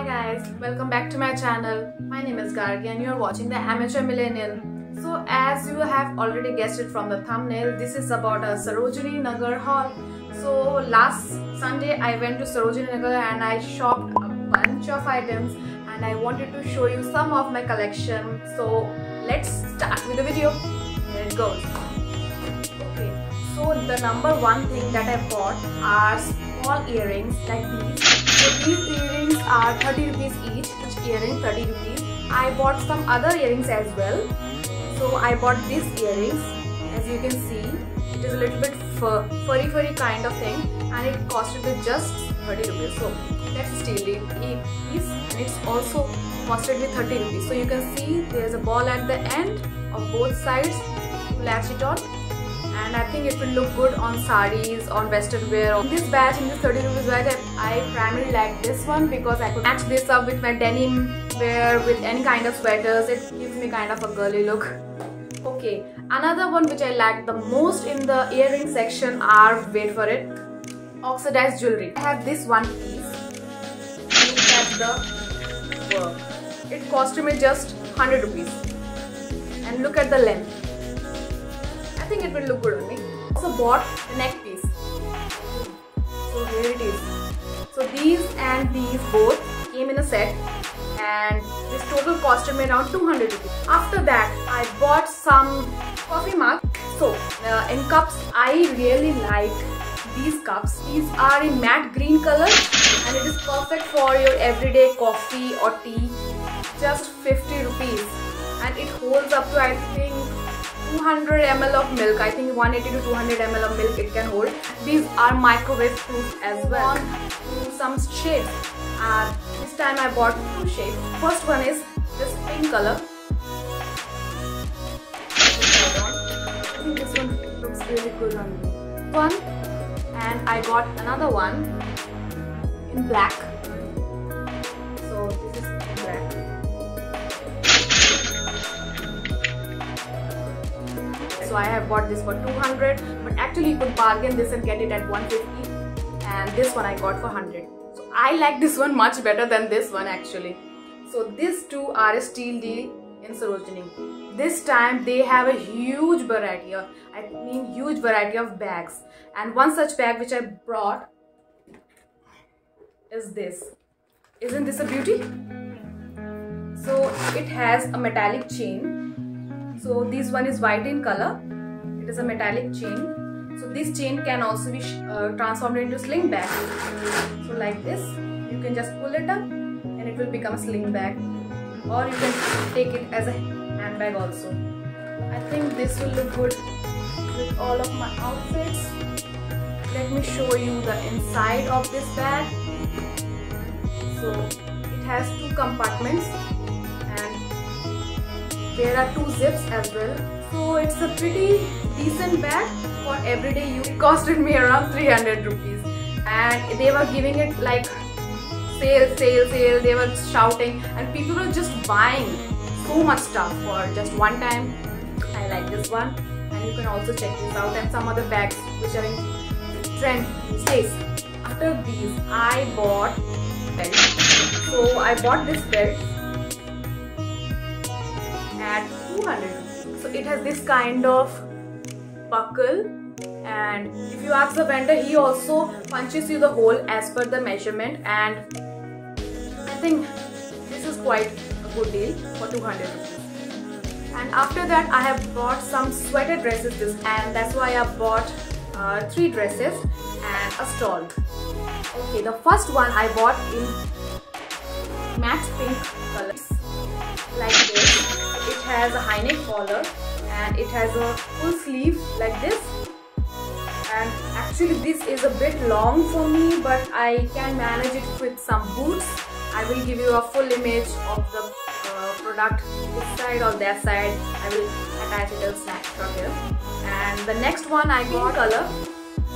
Hi guys, welcome back to my channel. My name is Gargi and you are watching the Amateur Millennial. So as you have already guessed it from the thumbnail, this is about a Sarojini Nagar haul. So last Sunday I went to Sarojini Nagar and I shopped a bunch of items and I wanted to show you some of my collection. So let's start with the video. Here it goes. Okay, so the number one thing that I bought are small earrings like these. So these earrings are 30 rupees each, each earring 30 rupees. I bought some other earrings as well. So I bought these earrings. As you can see, it is a little bit fur, furry furry kind of thing and it costed me just 30 rupees. So a piece and it's also costed me 30 rupees. So you can see there's a ball at the end of both sides latch it on and I think it will look good on saris, on western wear. In this batch, in this 30 rupees batch, I primarily like this one because I could match this up with my denim wear, with any kind of sweaters. It gives me kind of a girly look. Okay, another one which I like the most in the earring section are, wait for it, oxidized jewelry. I have this one piece. Look at the work. It costed me just 100 rupees. And look at the length think it will look good on me. So bought the neck piece. So here it is. So these and these both came in a set and this total costed me around 200 rupees. After that I bought some coffee mugs. So uh, in cups I really like these cups. These are in matte green color and it is perfect for your everyday coffee or tea. Just 50 rupees and it holds up to I think 200 ml of milk. I think 180 to 200 ml of milk it can hold. These are microwave proof as well. Some shades. And this time i bought two shades. First one is this pink color. I think this one looks really good on me. One and i got another one in black I have bought this for 200 but actually you could bargain this and get it at 150 and this one I got for 100 so I like this one much better than this one actually. So these two are a steal deal in Sarojini. This time they have a huge variety of I mean huge variety of bags. And one such bag which I brought is this. Isn't this a beauty? So it has a metallic chain so this one is white in color. It is a metallic chain. So this chain can also be uh, transformed into sling bag. So like this you can just pull it up and it will become a sling bag. Or you can take it as a handbag also. I think this will look good with all of my outfits. Let me show you the inside of this bag. So it has two compartments there are two zips as well. So it's a pretty decent bag for everyday use. It costed me around 300 rupees and they were giving it like sale, sale, sale. They were shouting and people were just buying so much stuff for just one time. I like this one and you can also check this out and some other bags which are in trend these days. After these I bought belts. So I bought this belt at 200 So it has this kind of buckle and if you ask the vendor he also punches you the hole as per the measurement and I think this is quite a good deal for 200 rupees. And after that I have bought some sweater dresses this and that's why I bought uh, three dresses and a stall. Okay, the first one I bought in matte pink colors like this has a high neck collar and it has a full sleeve like this. And actually this is a bit long for me but I can manage it with some boots. I will give you a full image of the uh, product this side or that side. I will attach it a snapshot here. And the next one I got color.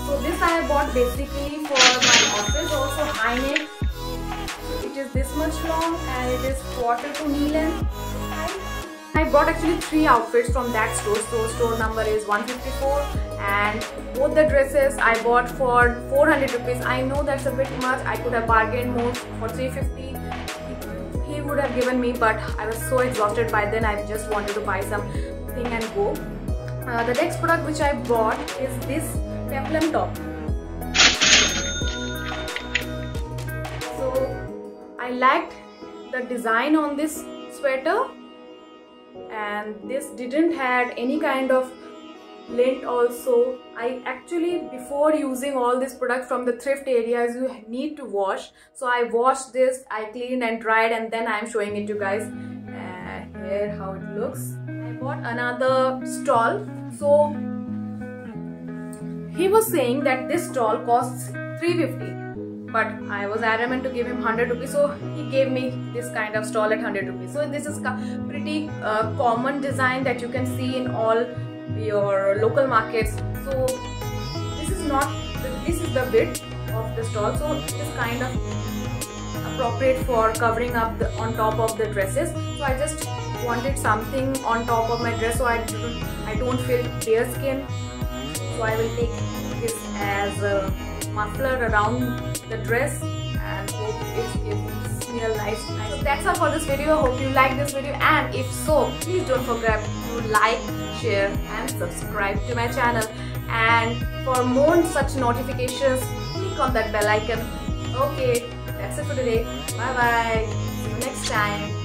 So this I bought basically for my office also high neck. It is this much long and it is quarter to knee length I bought actually three outfits from that store. So store number is 154 and both the dresses I bought for 400 rupees. I know that's a bit much. I could have bargained more for 350 he would have given me but I was so exhausted by then I just wanted to buy something and go. Uh, the next product which I bought is this peplum top. So I liked the design on this sweater and this didn't had any kind of lint also. I actually before using all this product from the thrift areas you need to wash. So i washed this i cleaned and dried and then i'm showing it to you guys uh, here how it looks. I bought another stall. So he was saying that this stall costs 350 but I was adamant to give him 100 rupees so he gave me this kind of stall at 100 rupees. So this is pretty uh, common design that you can see in all your local markets. So this is not this is the width of the stall so it is kind of appropriate for covering up the on top of the dresses. So i just wanted something on top of my dress so i don't i don't feel bare skin. So i will take as a muffler around the dress and hope it, it smell nice, nice. So that's all for this video. Hope you like this video and if so, please don't forget to like, share and subscribe to my channel. And for more such notifications, click on that bell icon. Okay, that's it for today. Bye bye. See you next time.